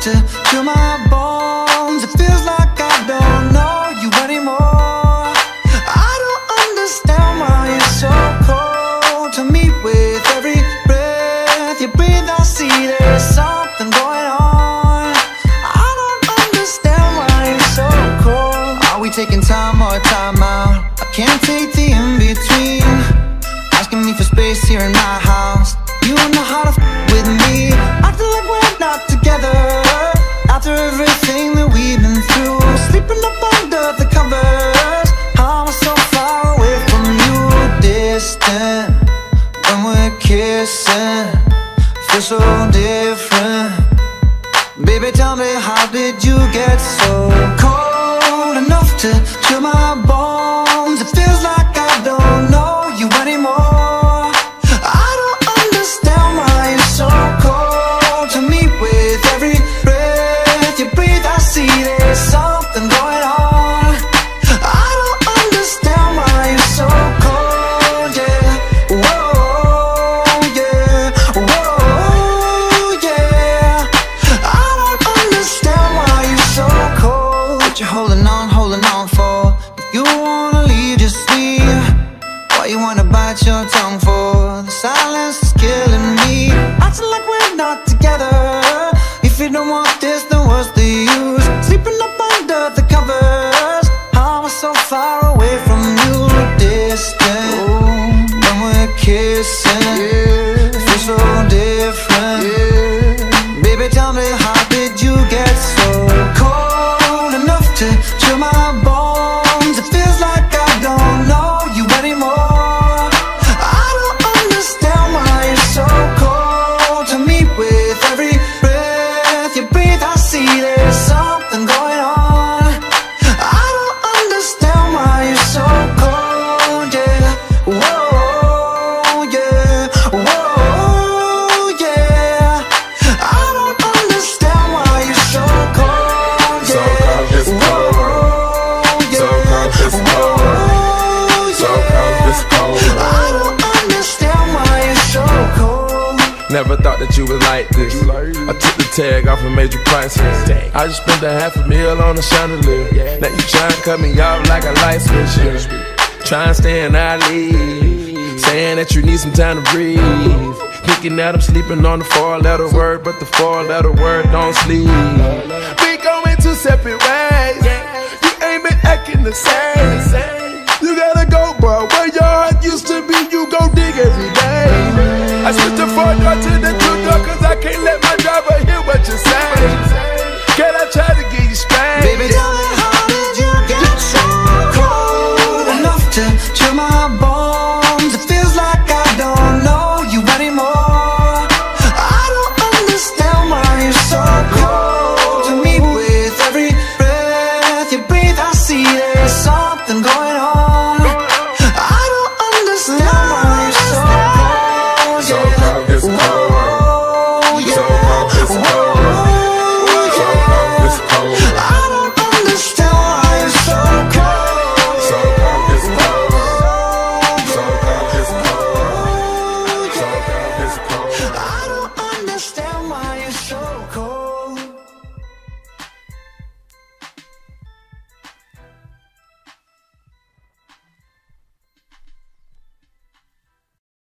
to chill my bones. It feels like I don't know you anymore. I don't understand why you're so cold to me. With every breath you breathe, I see there's something going on. I don't understand why you're so cold. Are we taking time or time out? I can't take the in between. Asking me for space here in my house. You know how to everything that we've been through, sleeping up under the covers. I'm so far away from you, distant. When we're kissing, feel so different. Baby, tell me, how did you get so cold enough to chill my kissing, feel Never thought that you was like this. I took the tag off and made you priceless. I just spent a half a meal on a chandelier. Now you trying to cut me off like a light switch. Trying to stay in our league. Saying that you need some time to breathe. Thinking that I'm sleeping on the four letter word, but the four letter word don't sleep. We going two separate ways. You ain't been acting the same. You gotta go, bro. Where you heart used to